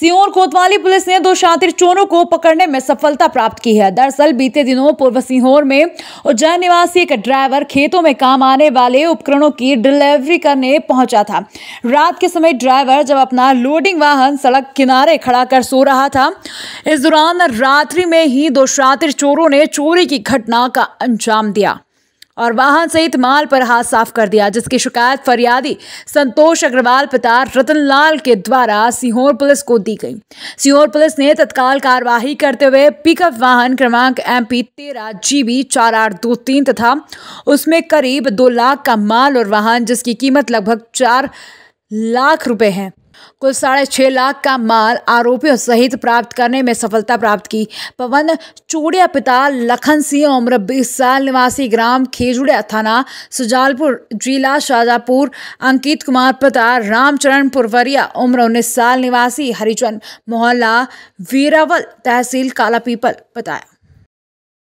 सीहोर कोतवाली पुलिस ने दो शातिर चोरों को पकड़ने में सफलता प्राप्त की है। दरअसल, बीते दिनों पूर्व सीहोर में उज्जैन निवासी एक ड्राइवर खेतों में काम आने वाले उपकरणों की डिलीवरी करने पहुँचा था। रात के समय ड्राइवर जब अपना लोडिंग वाहन सड़क किनारे खड़ा कर सो रहा था, इस दौरान रात्रि में ही दो शातिर चोरों ने चोरी की घटना का अंजाम दिया। और वाहन सहित माल पर हाथ साफ़ कर दिया, जिसकी शिकायत फरियादी संतोष अग्रवाल पिता रतनलाल के द्वारा सीहोर पुलिस को दी गई। सीहोर पुलिस ने तत्काल कार्यवाही करते हुए पिकअप वाहन क्रमांक एम पी तेरह जी बी चार आठ दो तीन तथा उसमें करीब दो लाख का माल और वाहन, जिसकी कीमत लगभग चार लाख रुपए है। कुल साढ़े छह लाख का माल आरोपियों सहित प्राप्त करने में सफलता प्राप्त की। पवन चूड़िया पिता लखन सिंह, उम्र बीस साल, निवासी ग्राम खेजुड़िया थाना, सुजालपुर जिला, शाजापुर। अंकित कुमार पिता रामचरण पुरवरिया, उम्र उन्नीस साल, निवासी हरिचंद मोहल्ला, वीरावल तहसील काला पीपल, बताया।